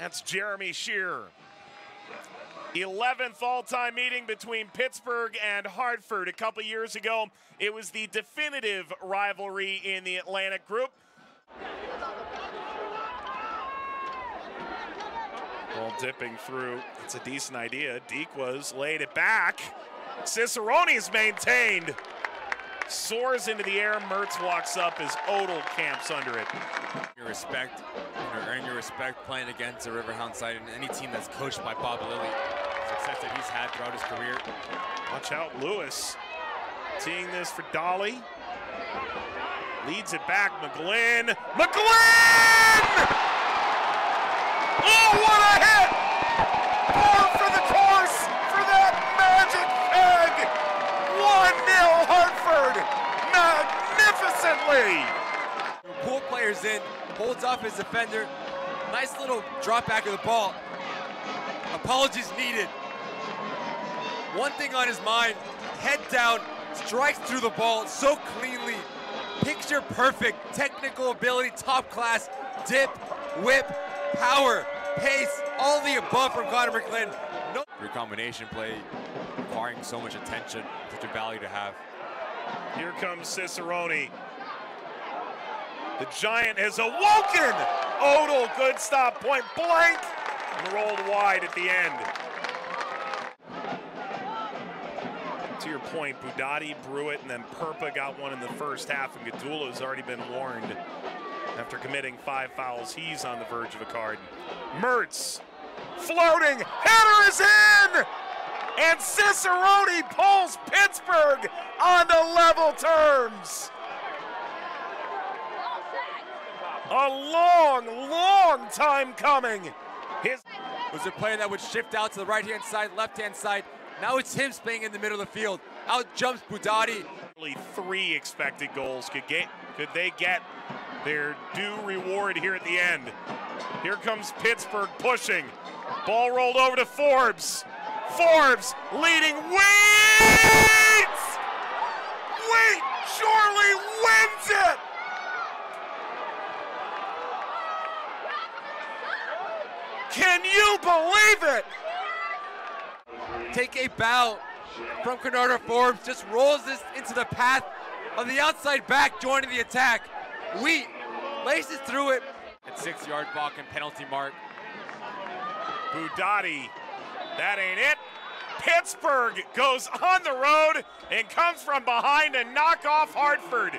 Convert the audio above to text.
That's Jeremy Shearer. 11th all time meeting between Pittsburgh and Hartford. A couple years ago, it was the definitive rivalry in the Atlantic group. Ball dipping through. It's a decent idea. Dikwa laid it back. Cicerone's maintained. Soars into the air. Mertz walks up as Odell camps under it. Your respect, you know, earn your respect playing against the Riverhound side and any team that's coached by Bob Lilley. Success that he's had throughout his career. Watch out, Lewis. Teeing this for Dolly. Leads it back, McGlynn. McGlynn! Oh, what a hit! Four for the course for that magic egg. 1-0 Hartford, magnificently. Pull players in, holds off his defender. Nice little drop back of the ball. Apologies needed. One thing on his mind, head down, strikes through the ball so cleanly. Picture perfect, technical ability, top class, dip, whip, power, pace, all the above from Conor McGlynn. No Your combination play requiring so much attention, such a value to have. Here comes Cicerone. The Giant has awoken. Odell, good stop, point blank, and rolled wide at the end. To your point, Budati, Brewitt, and then Perpa got one in the first half, and Gadula has already been warned after committing five fouls. He's on the verge of a card. Mertz, floating, header is in! And Cicerone pulls Pittsburgh onto level terms. A long, long time coming. His was a player that would shift out to the right-hand side, left-hand side. Now it's him staying in the middle of the field. Out jumps Budati. Three expected goals. Could get could they get their due reward here at the end? Here comes Pittsburgh pushing. Ball rolled over to Forbes. Forbes leading waits! Can you believe it? Take a bow from Kenardo Forbes, just rolls this into the path of the outside back joining the attack. Wiedt laces through it. At six yard block and penalty mark. Budati, that ain't it. Pittsburgh goes on the road and comes from behind to knock off Hartford.